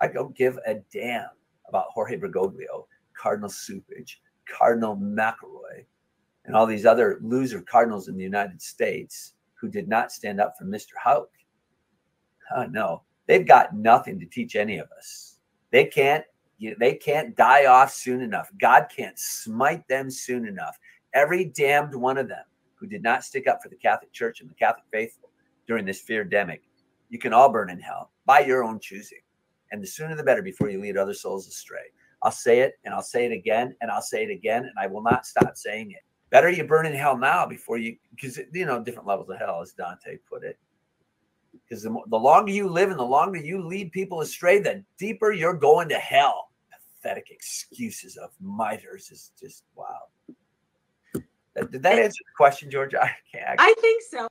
I don't give a damn about Jorge Bergoglio, Cardinal Cupich, Cardinal McElroy, and all these other loser cardinals in the United States who did not stand up for Mr. Houck. Uh, no, they've got nothing to teach any of us. They can't. They can't die off soon enough. God can't smite them soon enough. Every damned one of them who did not stick up for the Catholic Church and the Catholic faithful during this fear demic, you can all burn in hell by your own choosing. And the sooner the better before you lead other souls astray. I'll say it and I'll say it again and I'll say it again and I will not stop saying it. Better you burn in hell now before you, because, you know, different levels of hell, as Dante put it. Because the, the longer you live and the longer you lead people astray, the deeper you're going to hell. Pathetic excuses of miters is just wow. Did that answer the question, Georgia? I can't. I think so.